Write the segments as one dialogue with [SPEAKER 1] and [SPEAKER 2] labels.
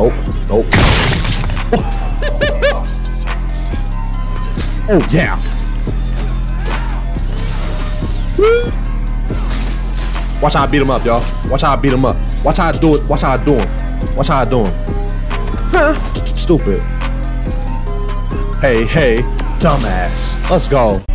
[SPEAKER 1] Nope. Nope. oh yeah. Watch how I beat him up, y'all. Watch how I beat him up. Watch how I do it. Watch how I do him. Watch how I do him. Huh. Stupid. Hey, hey, dumbass. Let's go.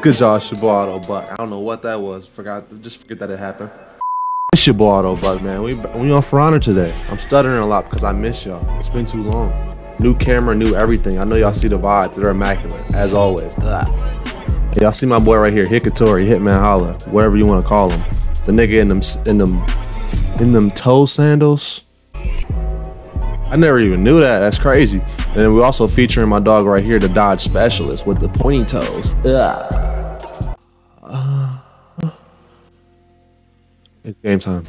[SPEAKER 1] Good, y'all? It's your boy. I don't know what that was. Forgot. Just forget that it happened. It's your boy man. We we on For Honor today. I'm stuttering a lot because I miss y'all. It's been too long. New camera, new everything. I know y'all see the vibes. They're immaculate, as always. Y'all see my boy right here, Hikatori, Hitman Holla, whatever you want to call him. The nigga in them in them in them toe sandals. I never even knew that. That's crazy. And then we're also featuring my dog right here, the Dodge Specialist with the pointy toes. Ugh. It's game time.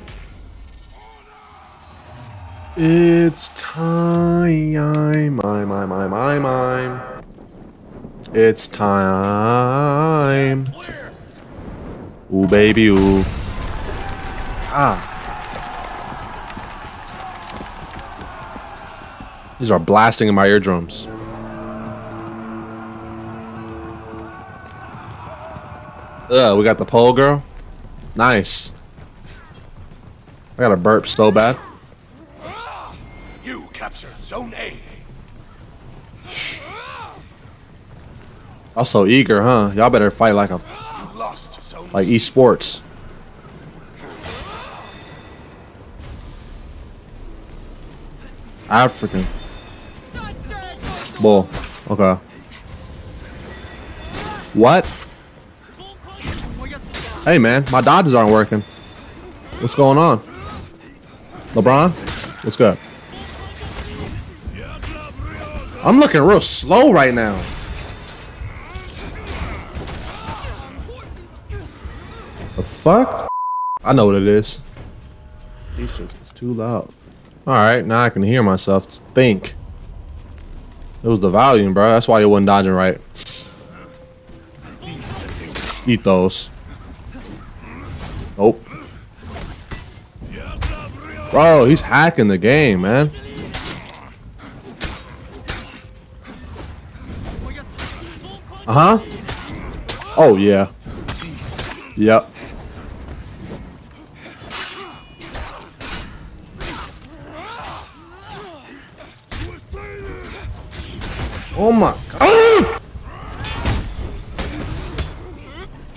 [SPEAKER 1] It's time. My, my, my, my, my. It's time. Ooh, baby, ooh. Ah. These are blasting in my eardrums. Ugh, we got the pole girl. Nice. I got a burp so bad.
[SPEAKER 2] You captured Zone A.
[SPEAKER 1] I'm so eager, huh? Y'all better fight like a
[SPEAKER 2] You lost Zone
[SPEAKER 1] Bull. Okay. What? Hey man, my dodges aren't working. What's going on? LeBron? What's good? I'm looking real slow right now. The fuck? I know what it is. These shits is too loud. Alright, now I can hear myself think. It was the volume, bro. That's why you wasn't dodging right. Eat those. Nope. Bro, he's hacking the game, man. Uh-huh. Oh, yeah. Yep. Oh my god.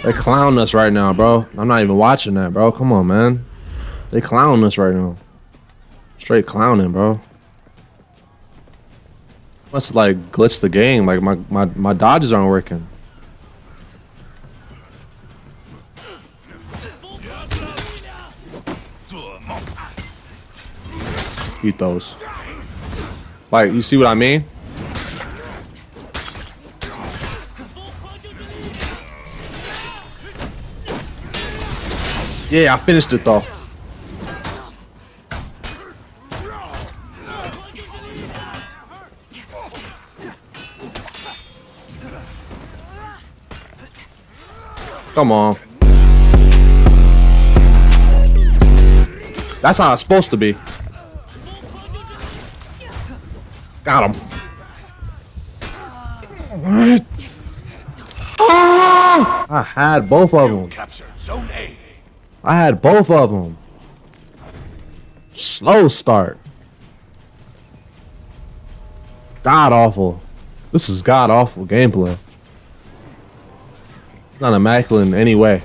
[SPEAKER 1] They clowning us right now, bro. I'm not even watching that, bro. Come on, man. They clowning us right now. Straight clowning, bro. Must like glitch the game. Like my my my dodges aren't working. Eat those. Like, you see what I mean? Yeah, I finished it though. Come on. That's how it's supposed to be. Got him. What? Ah! I had both of them.
[SPEAKER 2] captured Zone A.
[SPEAKER 1] I had both of them. Slow start. God awful. This is god awful gameplay. Not immaculate in any way.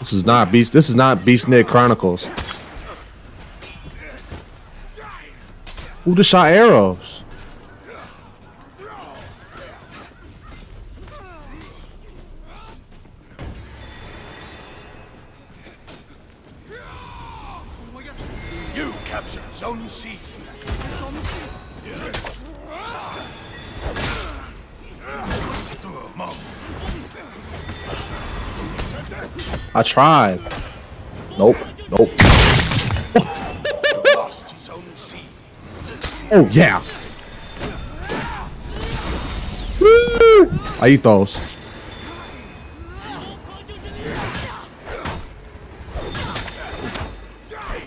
[SPEAKER 1] This is not Beast. This is not Beast Nick Chronicles. Who just shot arrows?
[SPEAKER 2] Captured Zone C.
[SPEAKER 1] I tried. Nope. Nope.
[SPEAKER 2] Zone C.
[SPEAKER 1] Oh yeah. Woo! I eat those.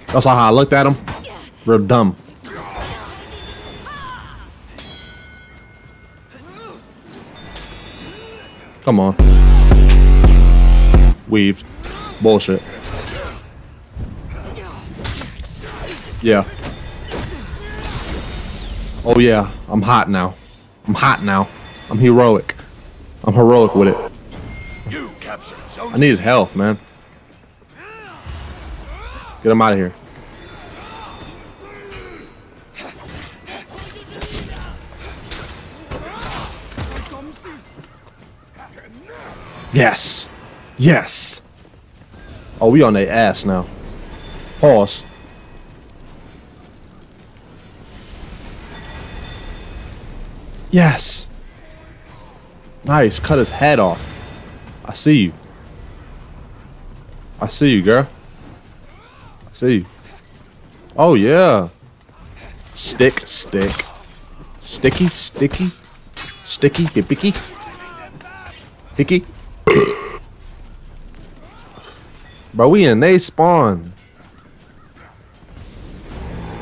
[SPEAKER 1] That's how I looked at him. Real dumb. Come on. Weaved. Bullshit. Yeah. Oh yeah, I'm hot now. I'm hot now. I'm heroic. I'm heroic with it. I need his health, man. Get him out of here. Yes. Yes. Oh, we on their ass now. Pause. Yes. Nice. Cut his head off. I see you. I see you, girl. I see you. Oh, yeah. Stick, stick. Sticky, sticky. Sticky, hippy. Hickey. Bro, we in they spawn.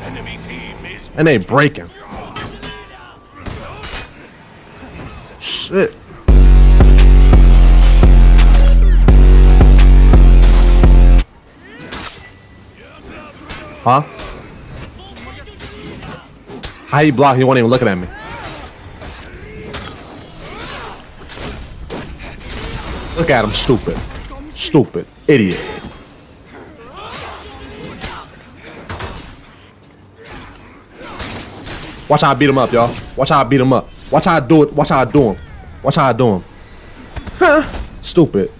[SPEAKER 2] enemy team is
[SPEAKER 1] And they breaking. Shit. Huh? How you block? He wasn't even looking at me. Look at him, stupid. Stupid. Idiot. Watch how I beat him up, y'all. Watch how I beat him up. Watch how I do it. Watch how I do him. Watch how I do him. Huh? Stupid.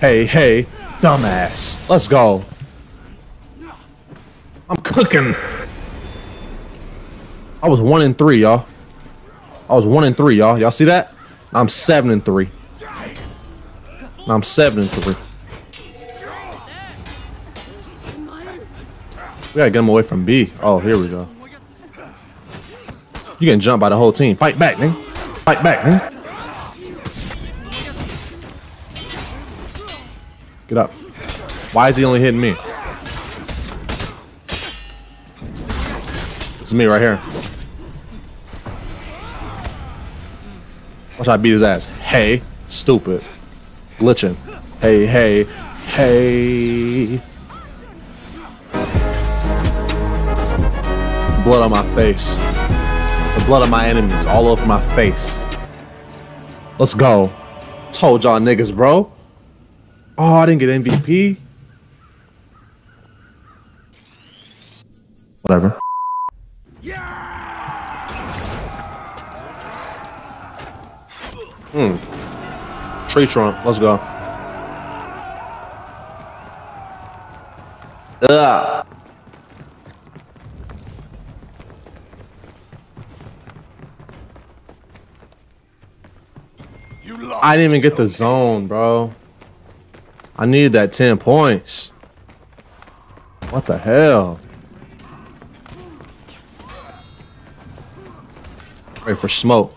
[SPEAKER 1] Hey, hey, dumbass. Let's go. I'm cooking. I was one in three, y'all. I was one in three, y'all. Y'all see that? I'm seven and three. I'm seven and three. We gotta get him away from B. Oh, here we go. You getting jumped by the whole team. Fight back, nigga. Fight back, nigga. Get up. Why is he only hitting me? It's me right here. Watch I beat his ass. Hey, stupid. Glitching. Hey, hey, hey. Blood on my face. The blood of my enemies all over my face. Let's go. Told y'all niggas, bro. Oh, I didn't get MVP. Whatever. Hmm. Tree trunk. Let's go. Ugh.
[SPEAKER 2] you lost.
[SPEAKER 1] I didn't even get the
[SPEAKER 2] Zone
[SPEAKER 1] bro. I needed that 10 points. What the hell? Ready for smoke.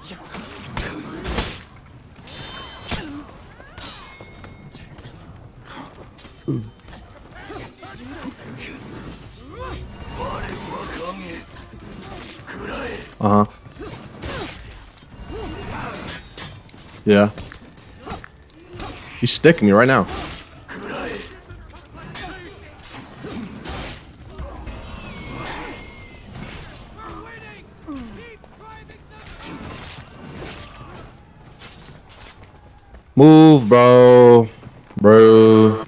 [SPEAKER 1] Uh huh. Yeah. He's sticking me right now. Move, bro. Bro.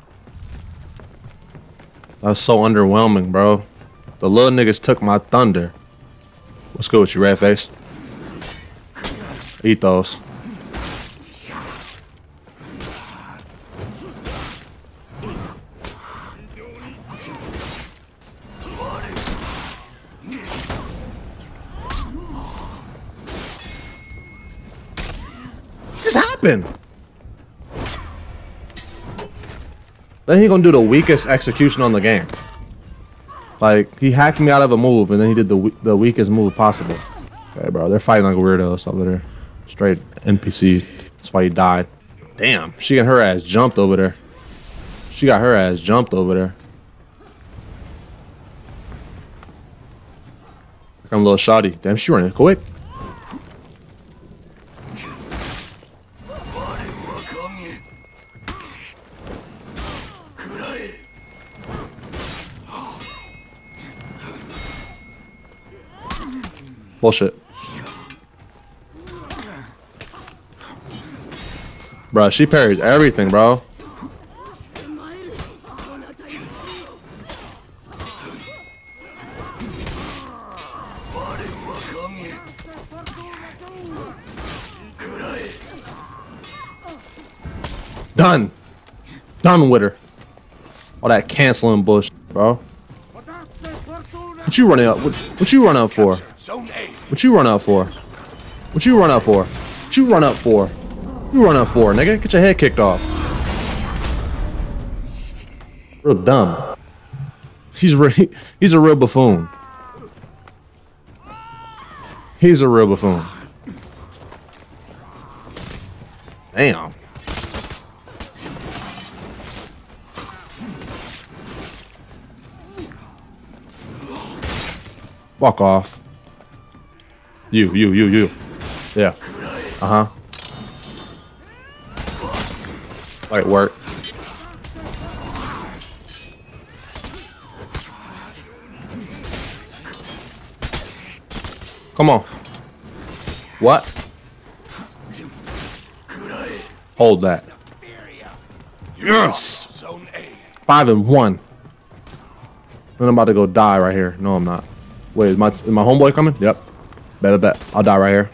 [SPEAKER 1] That was so underwhelming, bro. The little niggas took my thunder. What's good with you, red face? Eat those. Then he gonna do the weakest execution on the game. Like he hacked me out of a move, and then he did the the weakest move possible. Okay, bro, they're fighting like weirdos over there. Straight NPC. That's why he died. Damn, she got her ass jumped over there. She got her ass jumped over there. I'm a little shoddy. Damn, she running quick. Bullshit. Bro, she parries everything, bro. Done. Done with her. All that canceling bullshit, bro. What you running up? What, what you running up for? What you run up for? What you run up for? What you run up for? You run up for, nigga? Get your head kicked off. Real dumb. He's he's a real buffoon. He's a real buffoon. Damn. Fuck off. You, you, you, you. Yeah. Uh huh. Light work. Come on. What? Hold that. Yes! Five and one. Then I'm about to go die right here. No, I'm not. Wait, is my is my homeboy coming? Yep. Better bet. I'll die right here.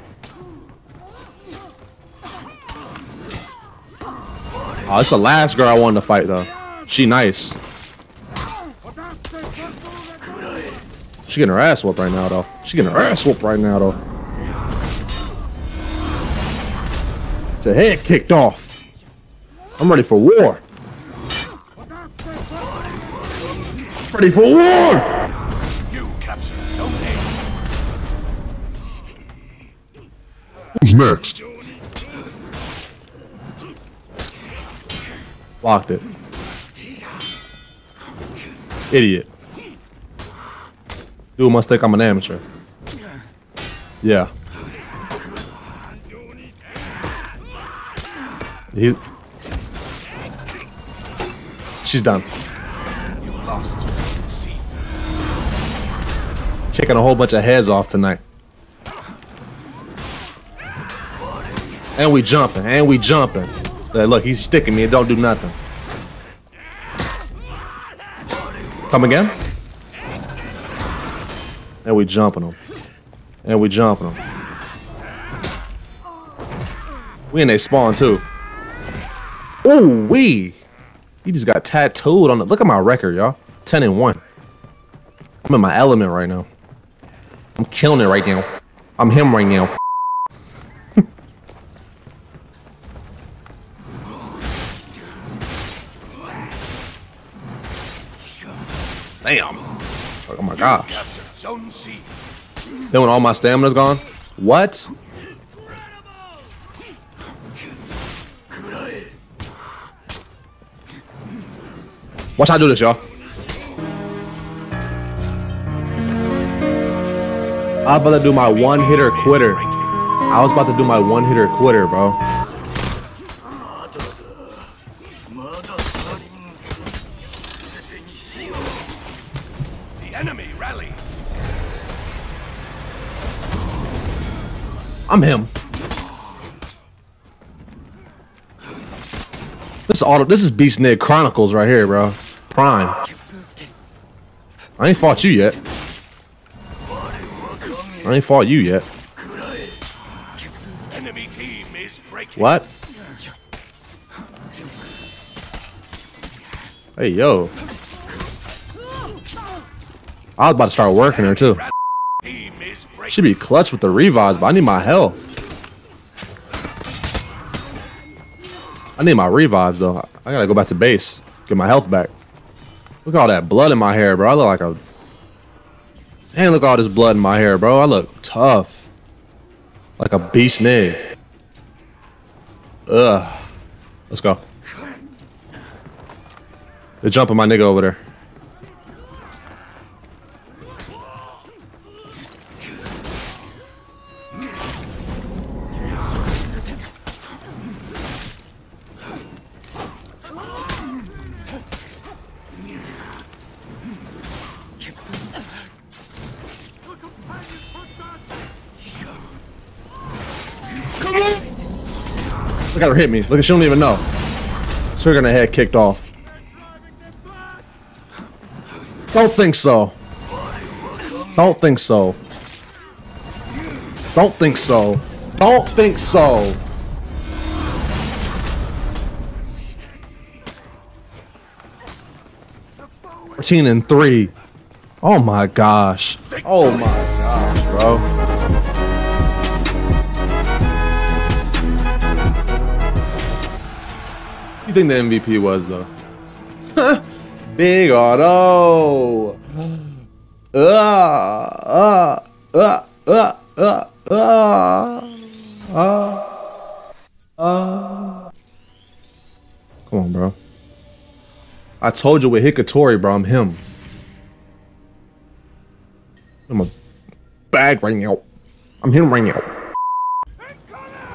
[SPEAKER 1] Oh, it's the last girl I wanted to fight though. She nice. She getting her ass whooped right now though. She getting her ass whooped right now though. The head kicked off. I'm ready for war. Ready for war!
[SPEAKER 3] Next?
[SPEAKER 1] Blocked it. Idiot. Dude must think I'm an amateur. Yeah. He. She's done. Kicking a whole bunch of heads off tonight. And we jumping, and we jumping. Look, he's sticking me. Don't do nothing. Come again? And we jumping him. And we jumping him. We in they spawn too. Ooh wee! He just got tattooed on the. Look at my record, y'all. Ten and one. I'm in my element right now. I'm killing it right now. I'm him right now. Damn. Oh my gosh.
[SPEAKER 2] Captured Zone C.
[SPEAKER 1] Then when all my stamina's gone? What? Watch how I do this, y'all. I was about to do my one hitter quitter. I was about to do my one hitter quitter, bro. I'm him. This is auto. This is Beast Nid Chronicles right here, bro. Prime. I ain't fought you yet. I ain't fought you yet. What? Hey, yo. I was about to start working her too. Should be clutch with the revives, but I need my health. I need my revives though. I gotta go back to base. Get my health back. Look at all that blood in my hair, bro. I look like a... Man, look at all this blood in my hair, bro. I look tough. Like a beast nig. Ugh. Let's go. They're jumping my nigga over there. Her hit me. Look she don't even know. So we're gonna head kicked off. Don't think so. Don't think so. Don't think so. Don't think so. Fourteen and three. Oh my gosh. Oh my gosh, bro. Think the MVP was though? Big auto. Come on, bro. I told you with Hikatori, bro. I'm him. I'm a bag right now. I'm him right now.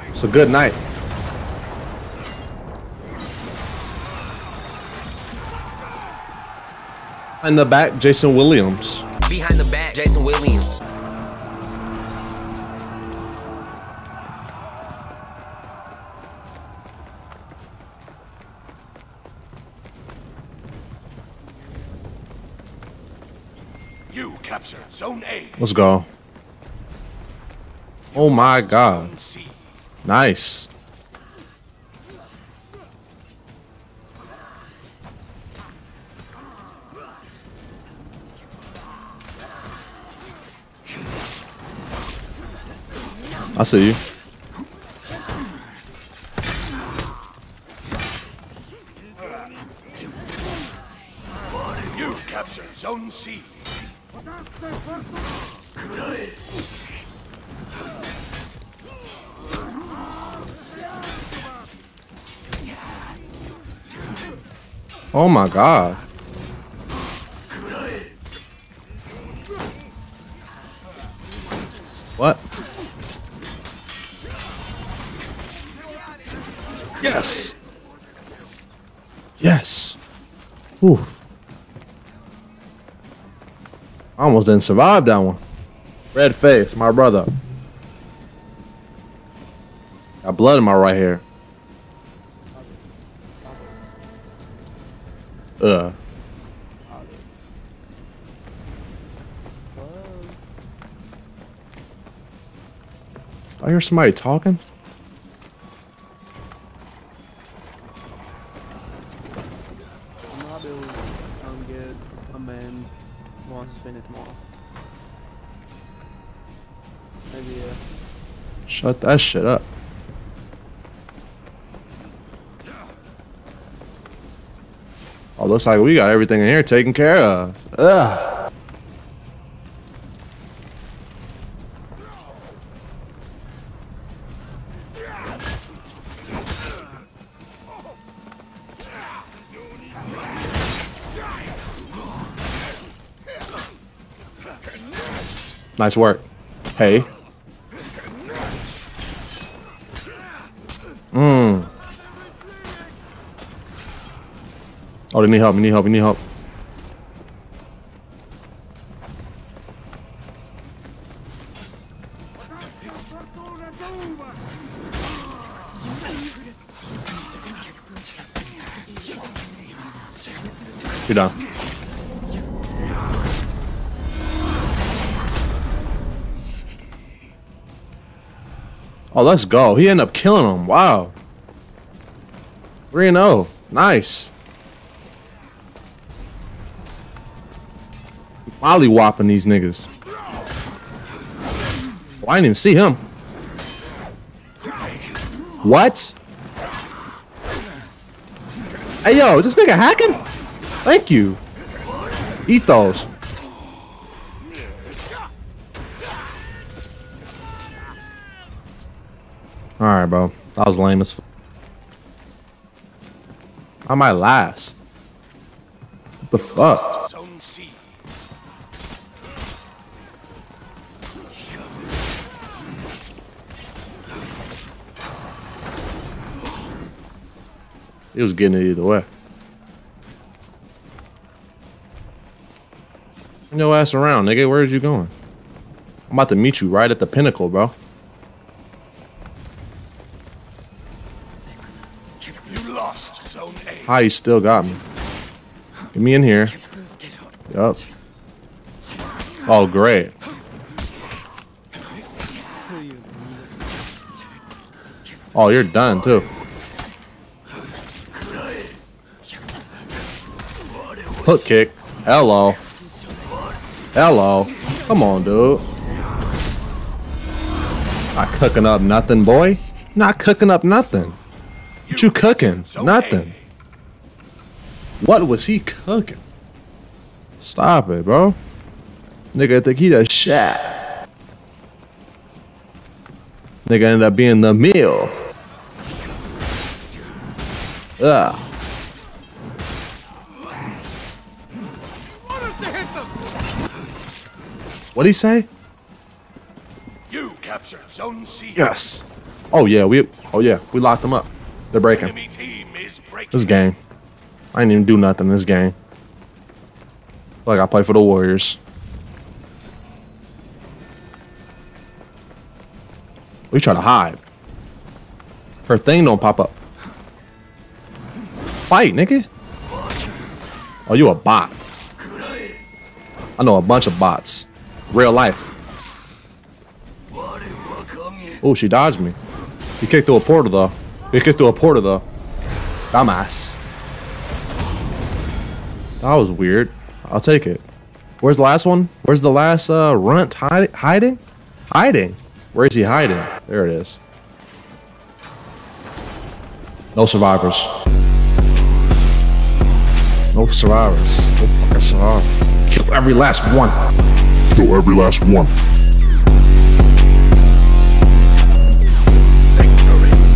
[SPEAKER 1] It's a good night. In the back, Jason Williams.
[SPEAKER 4] Behind the back, Jason Williams.
[SPEAKER 2] You capture Zone A.
[SPEAKER 1] Let's go. Oh my god. Nice. I see you.
[SPEAKER 2] You capture Zone C.
[SPEAKER 1] Oh my god. Almost didn't survive that one. Red face, my brother. Got blood in my right hair. Ugh. I hear somebody talking. Shut that shit up. Oh, looks like we got everything in here taken care of. Ugh. Nice work. Hey. Oh, they need help. We need help. We need help. You're done. Oh, let's go. He ended up killing him. Wow. 3 0. Nice. Molly whopping these niggas. Oh, I didn't even see him. What? Hey yo, is this nigga hacking? Thank you. Ethos. Alright, bro. That was lame as f I might last. What the fuck? He was getting it either way. No ass around, nigga. Where's you going? I'm about to meet you right at the pinnacle, bro.
[SPEAKER 2] You lost Zone A.
[SPEAKER 1] How you still got me? Get me in here. Yup. Oh, great. Oh, you're done too. Hook kick. Hello. Hello. Come on, dude. Not cooking up nothing, boy. Not cooking up nothing. What you cooking? Nothing. What was he cooking? Stop it, bro. Nigga think he the chef. Nigga ended up being the meal. Ugh. What'd he say?
[SPEAKER 2] You captured Zone C.
[SPEAKER 1] Yes. Oh yeah, we oh yeah, we locked them up. They're breaking.
[SPEAKER 2] Enemy team is breaking.
[SPEAKER 1] This game. I didn't even do nothing in this game. Like I play for the Warriors. We try to hide. Her thing don't pop up. Fight, nigga. Oh, you a bot. I know a bunch of bots. Real life. Oh, she dodged me. He kicked through a portal though. He kicked through a portal though. Dumbass. That was weird. I'll take it. Where's the last one? Where's the last uh, runt hide hiding? Hiding. Where is he hiding? There it is. No survivors. No survivors. No fucking survivors. Kill every last one.
[SPEAKER 3] Kill every last one.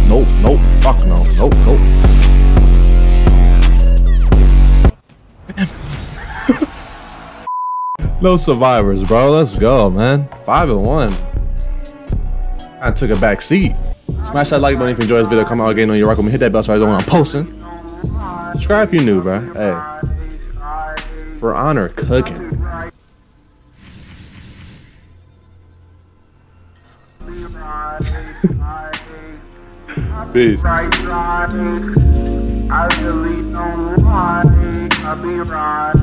[SPEAKER 1] Nope, nope, fuck no, nope, nope. no survivors, bro. Let's go, man. Five and one. I took a back seat. Smash that like button if you enjoyed this video. Come out again on your rock with me. Hit that bell so I don't when I'm posting. Subscribe if you're new, bro. Hey. For honor, cooking. Peace.
[SPEAKER 5] I really don't lie. I be right,